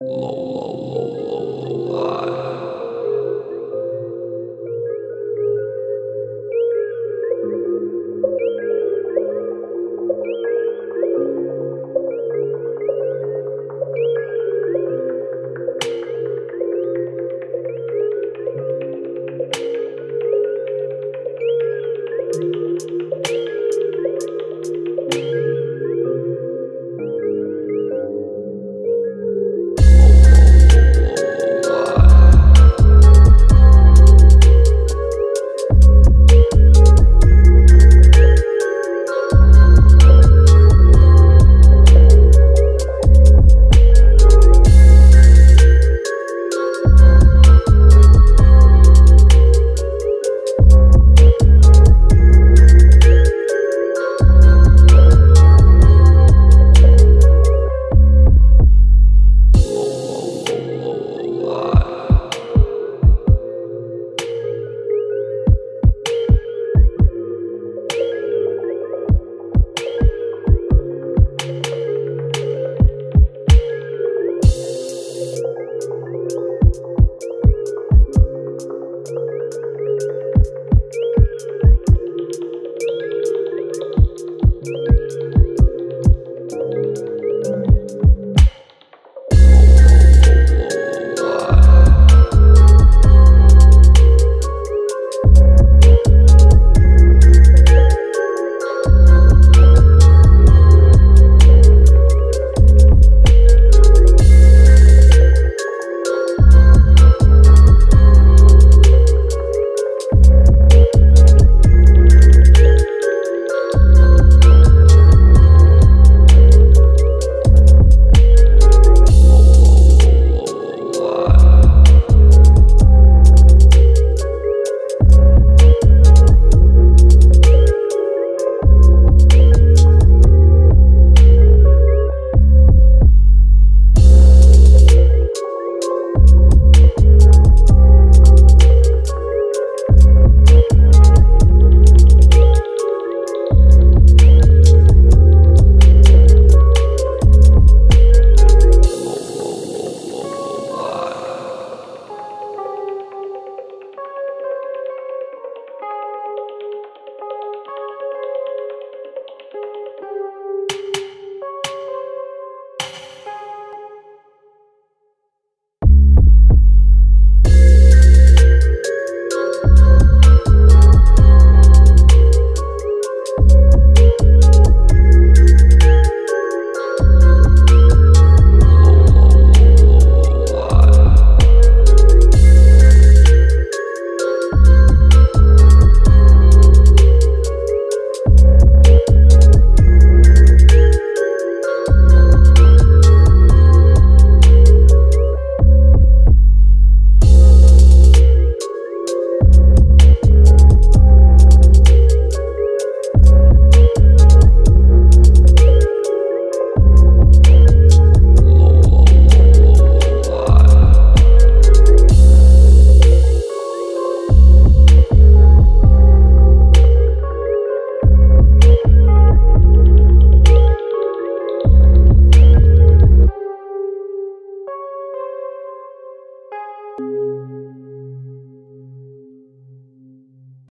Low, low, low, low, low,